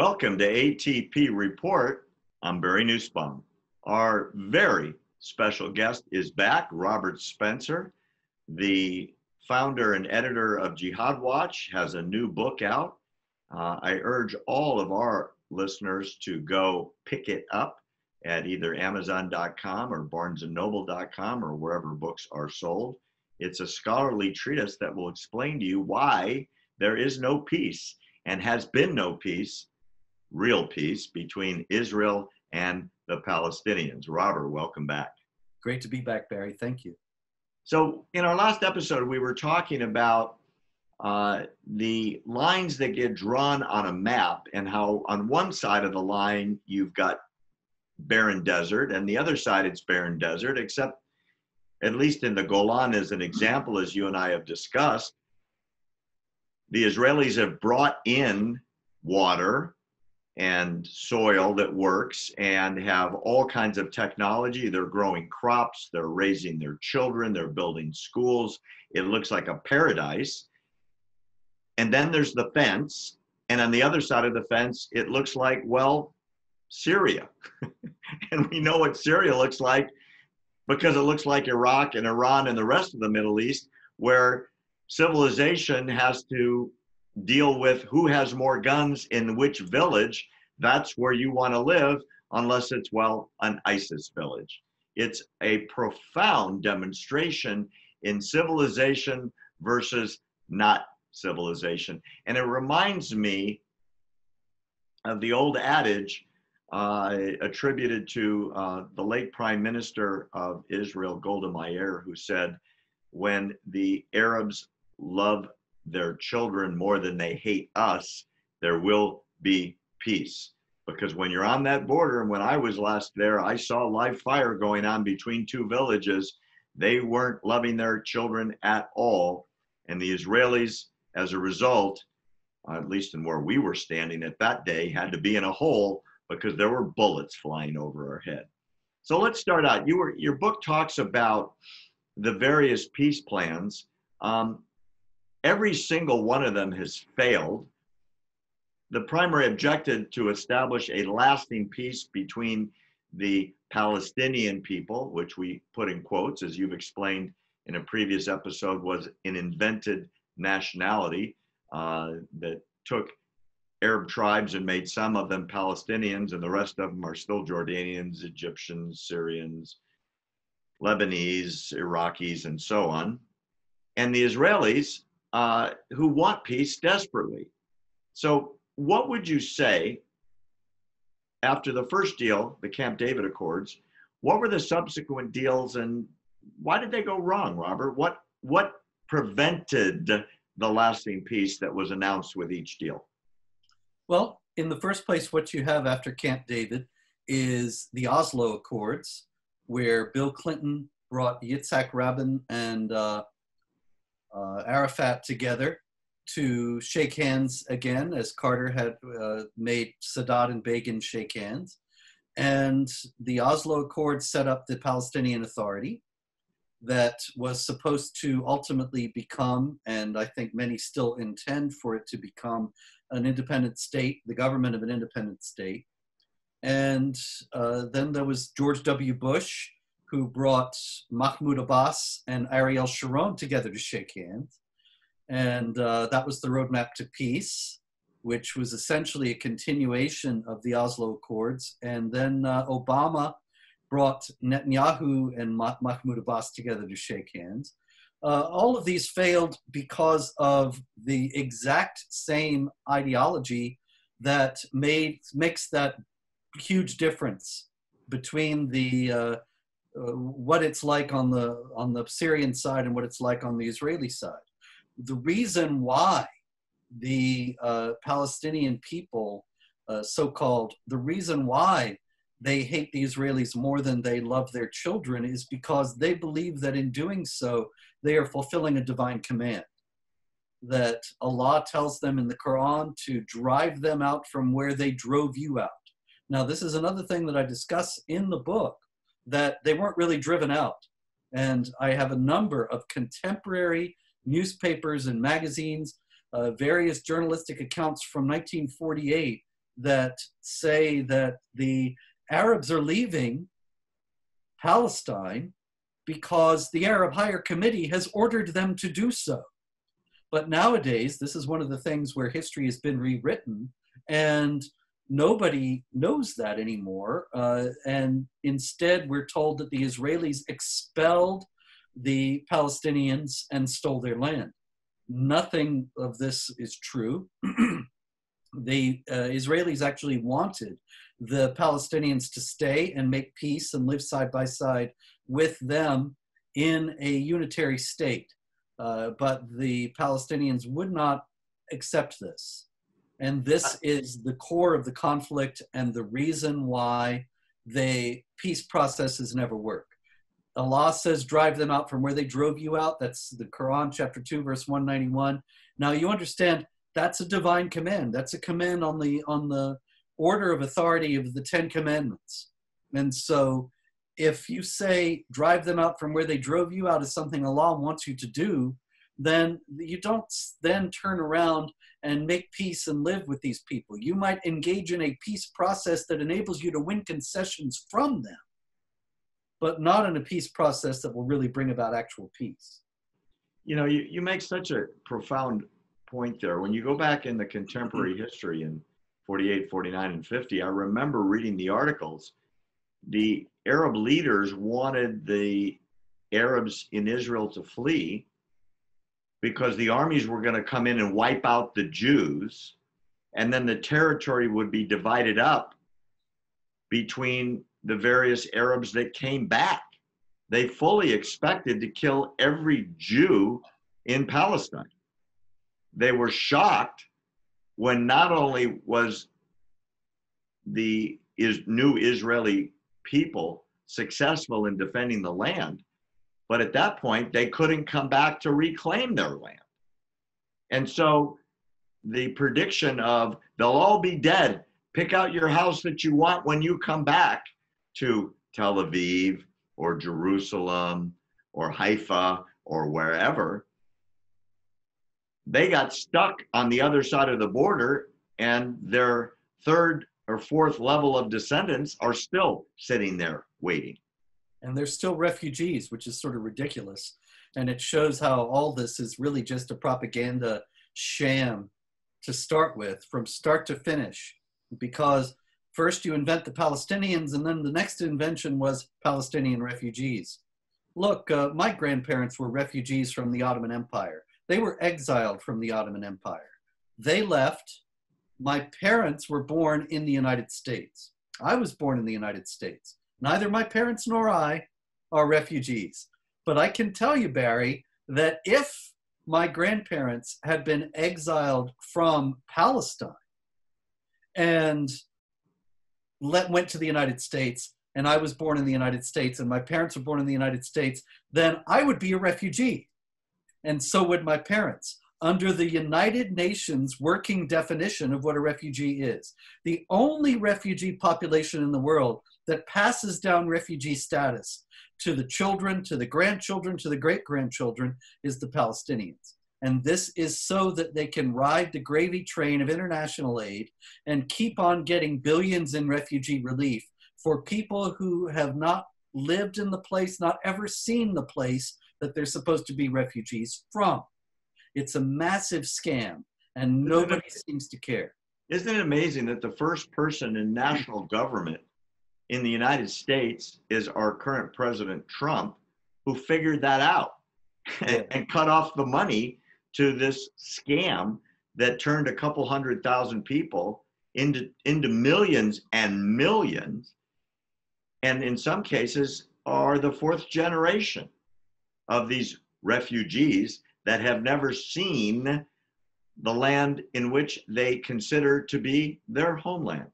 Welcome to ATP Report. I'm Barry Nussbaum. Our very special guest is back, Robert Spencer, the founder and editor of Jihad Watch, has a new book out. Uh, I urge all of our listeners to go pick it up at either Amazon.com or BarnesandNoble.com or wherever books are sold. It's a scholarly treatise that will explain to you why there is no peace and has been no peace, real peace, between Israel and the Palestinians. Robert, welcome back. Great to be back, Barry. Thank you. So, in our last episode, we were talking about uh, the lines that get drawn on a map and how on one side of the line you've got barren desert and the other side it's barren desert, except at least in the Golan as an example, as you and I have discussed, the Israelis have brought in water and soil that works and have all kinds of technology. They're growing crops, they're raising their children, they're building schools. It looks like a paradise. And then there's the fence. And on the other side of the fence, it looks like, well, Syria. and we know what Syria looks like because it looks like Iraq and Iran and the rest of the Middle East, where civilization has to deal with who has more guns in which village. That's where you want to live, unless it's, well, an ISIS village. It's a profound demonstration in civilization versus not civilization. And it reminds me of the old adage uh, attributed to uh, the late Prime Minister of Israel, Golda Meir, who said, When the Arabs love their children more than they hate us, there will be peace. Because when you're on that border, and when I was last there, I saw live fire going on between two villages. They weren't loving their children at all. And the Israelis, as a result, at least in where we were standing at that day, had to be in a hole because there were bullets flying over our head. So let's start out. You were your book talks about the various peace plans. Um, every single one of them has failed. The primary objective to establish a lasting peace between the Palestinian people, which we put in quotes, as you've explained in a previous episode, was an invented nationality uh, that took Arab tribes and made some of them Palestinians, and the rest of them are still Jordanians, Egyptians, Syrians, Lebanese, Iraqis, and so on. And the Israelis, uh, who want peace desperately. So, what would you say after the first deal, the Camp David Accords? What were the subsequent deals, and why did they go wrong, Robert? What what prevented the lasting peace that was announced with each deal? Well, in the first place, what you have after Camp David is the Oslo Accords, where Bill Clinton brought Yitzhak Rabin and uh, Arafat together to shake hands again, as Carter had uh, made Sadat and Begin shake hands. And the Oslo Accord set up the Palestinian Authority that was supposed to ultimately become, and I think many still intend for it to become, an independent state, the government of an independent state. And uh, then there was George W. Bush, who brought Mahmoud Abbas and Ariel Sharon together to shake hands. And uh, that was the roadmap to peace, which was essentially a continuation of the Oslo Accords. And then uh, Obama brought Netanyahu and Mahmoud Abbas together to shake hands. Uh, all of these failed because of the exact same ideology that made makes that huge difference between the uh, what it's like on the on the Syrian side and what it's like on the Israeli side. The reason why the uh, Palestinian people, uh, so-called, the reason why they hate the Israelis more than they love their children is because they believe that in doing so, they are fulfilling a divine command. That Allah tells them in the Quran to drive them out from where they drove you out. Now, this is another thing that I discuss in the book that they weren't really driven out. And I have a number of contemporary newspapers and magazines, uh, various journalistic accounts from 1948 that say that the Arabs are leaving Palestine because the Arab Higher Committee has ordered them to do so. But nowadays, this is one of the things where history has been rewritten, and nobody knows that anymore. Uh, and instead, we're told that the Israelis expelled the Palestinians and stole their land. Nothing of this is true. the uh, Israelis actually wanted the Palestinians to stay and make peace and live side by side with them in a unitary state. Uh, but the Palestinians would not accept this. And this is the core of the conflict and the reason why the peace processes never work. Allah says, drive them out from where they drove you out. That's the Quran, chapter 2, verse 191. Now you understand that's a divine command. That's a command on the on the order of authority of the Ten Commandments. And so if you say drive them out from where they drove you out is something Allah wants you to do, then you don't then turn around and make peace and live with these people. You might engage in a peace process that enables you to win concessions from them, but not in a peace process that will really bring about actual peace. You know, you, you make such a profound point there. When you go back in the contemporary mm-hmm. history in 48, 49, and 50, I remember reading the articles. The Arab leaders wanted the Arabs in Israel to flee because the armies were going to come in and wipe out the Jews, and then the territory would be divided up between the various Arabs that came back. They fully expected to kill every Jew in Palestine. They were shocked when not only was the new Israeli people successful in defending the land, but at that point they couldn't come back to reclaim their land. And so the prediction of they'll all be dead, pick out your house that you want when you come back to Tel Aviv or Jerusalem or Haifa or wherever. They got stuck on the other side of the border, and their third or fourth level of descendants are still sitting there waiting. And they're still refugees, which is sort of ridiculous. And it shows how all this is really just a propaganda sham to start with, from start to finish. Because first you invent the Palestinians, and then the next invention was Palestinian refugees. Look, uh, my grandparents were refugees from the Ottoman Empire. They were exiled from the Ottoman Empire. They left my parents were born in the United States. I was born in the United States. Neither my parents nor I are refugees. But I can tell you, Barry, that if my grandparents had been exiled from Palestine and let, went to the United States, and I was born in the United States, and my parents were born in the United States, then I would be a refugee. And so would my parents under the United Nations working definition of what a refugee is. The only refugee population in the world that passes down refugee status to the children, to the grandchildren, to the great grandchildren is the Palestinians. And this is so that they can ride the gravy train of international aid and keep on getting billions in refugee relief for people who have not lived in the place, not ever seen the place that they're supposed to be refugees from. It's a massive scam, and nobody seems to care. Isn't it amazing that the first person in national government in the United States is our current President Trump, who figured that out and, and cut off the money to this scam that turned a couple hundred thousand people into into millions and millions and in some cases are the fourth generation of these refugees that have never seen the land in which they consider to be their homeland.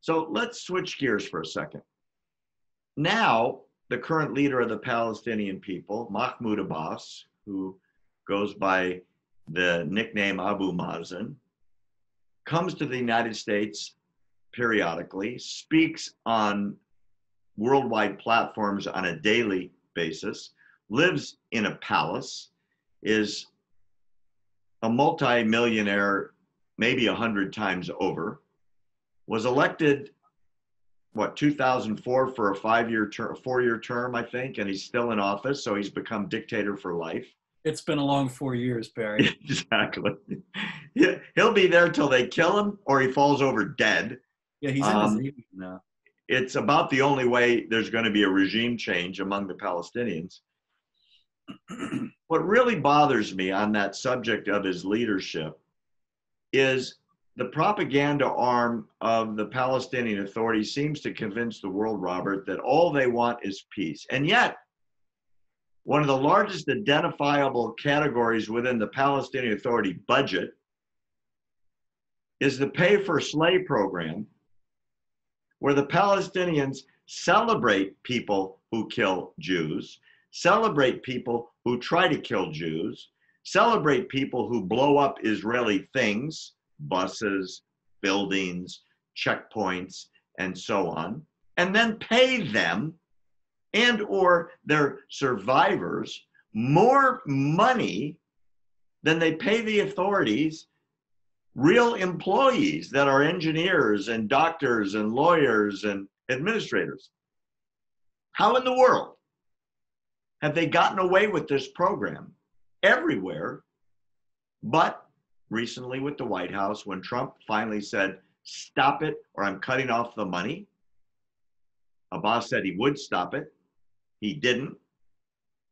So let's switch gears for a second. Now, the current leader of the Palestinian people, Mahmoud Abbas, who goes by the nickname Abu Mazen, comes to the United States periodically, speaks on worldwide platforms on a daily basis, lives in a palace, is a multi-millionaire maybe a hundred times over was elected, what, 2004 for a five-year term, four-year term, I think, and he's still in office, so he's become dictator for life. It's been a long four years, Barry. exactly. He'll be there till they kill him or he falls over dead. Yeah, he's in um, his 80s now. It's about the only way there's going to be a regime change among the Palestinians. what really bothers me on that subject of his leadership is the propaganda arm of the Palestinian Authority seems to convince the world, Robert, that all they want is peace. And yet, one of the largest identifiable categories within the Palestinian Authority budget is the pay for slay program, where the Palestinians celebrate people who kill Jews, celebrate people who try to kill Jews, celebrate people who blow up Israeli things, buses, buildings, checkpoints, and so on, and then pay them and or their survivors more money than they pay the authorities real employees that are engineers and doctors and lawyers and administrators. How in the world have they gotten away with this program everywhere but recently with the white house when trump finally said stop it or i'm cutting off the money abbas said he would stop it he didn't.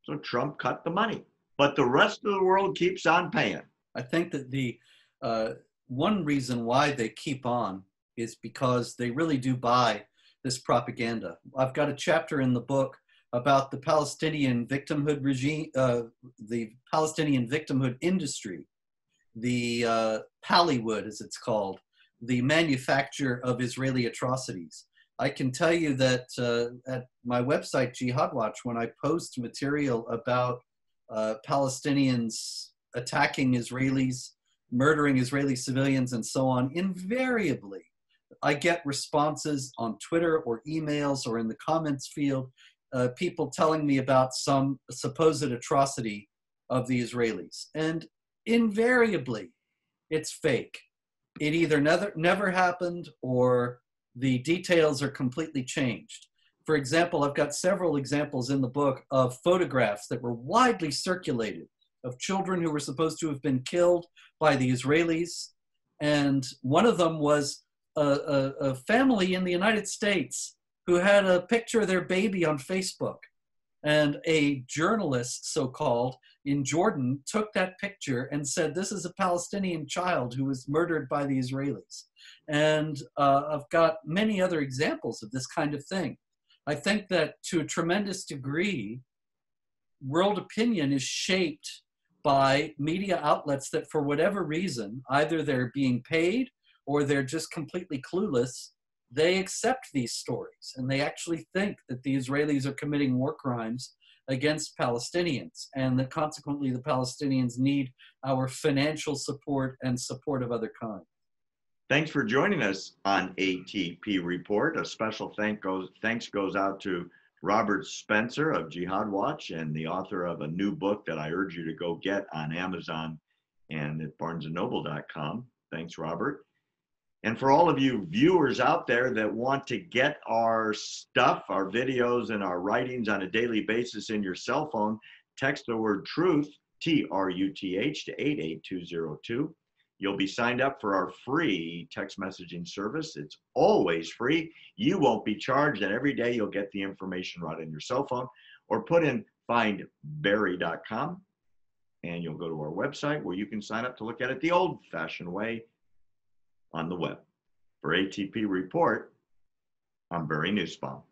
So Trump cut the money. But the rest of the world keeps on paying. I think that the uh, one reason why they keep on is because they really do buy this propaganda. I've got a chapter in the book about the Palestinian victimhood regime, uh, the Palestinian victimhood industry, the uh, Pallywood, as it's called, the manufacture of Israeli atrocities. I can tell you that uh, at my website, Jihad Watch, when I post material about uh, Palestinians attacking Israelis, murdering Israeli civilians, and so on, invariably I get responses on Twitter or emails or in the comments field, uh, people telling me about some supposed atrocity of the Israelis. And invariably, it's fake. It either never, never happened or the details are completely changed. For example, I've got several examples in the book of photographs that were widely circulated of children who were supposed to have been killed by the Israelis. And one of them was a, a, a family in the United States who had a picture of their baby on Facebook. And a journalist, so called, in Jordan took that picture and said, This is a Palestinian child who was murdered by the Israelis. And uh, I've got many other examples of this kind of thing. I think that to a tremendous degree, world opinion is shaped by media outlets that, for whatever reason, either they're being paid or they're just completely clueless, they accept these stories and they actually think that the Israelis are committing war crimes against Palestinians and that consequently the Palestinians need our financial support and support of other kinds. Thanks for joining us on ATP Report. A special thank goes, thanks goes out to Robert Spencer of Jihad Watch and the author of a new book that I urge you to go get on Amazon and at barnesandnoble.com. Thanks, Robert. And for all of you viewers out there that want to get our stuff, our videos, and our writings on a daily basis in your cell phone, text the word truth, T R U T H, to 88202. You'll be signed up for our free text messaging service. It's always free. You won't be charged, and every day you'll get the information right on your cell phone or put in findbarry.com and you'll go to our website where you can sign up to look at it the old fashioned way on the web. For ATP Report, I'm Barry Nussbaum.